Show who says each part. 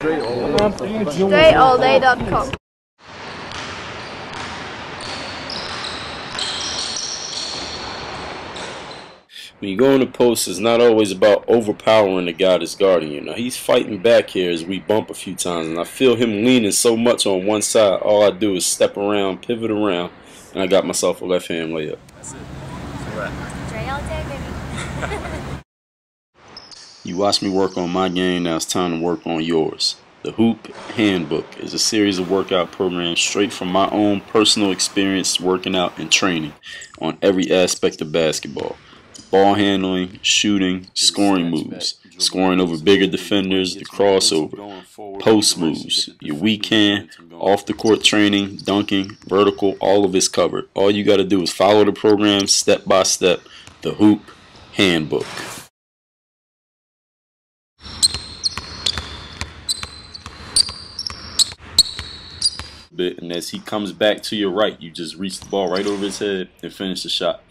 Speaker 1: DreAllDay.com.
Speaker 2: When you go in the post, it's not always about overpowering the guy that's guarding you. Now he's fighting back here as we bump a few times, and I feel him leaning so much on one side. All I do is step around, pivot around, and I got myself a left hand layup.
Speaker 3: That's it. Dre
Speaker 4: all day, baby.
Speaker 2: you watch me work on my game, now it's time to work on yours. The Hoop Handbook is a series of workout programs straight from my own personal experience working out and training on every aspect of basketball ball handling, shooting, scoring moves, scoring over bigger defenders, the crossover, post moves, your weak hand, off the court training, dunking, vertical, all of it's covered. All you got to do is follow the program step by step, the Hoop Handbook. And as he comes back to your right, you just reach the ball right over his head and finish the shot.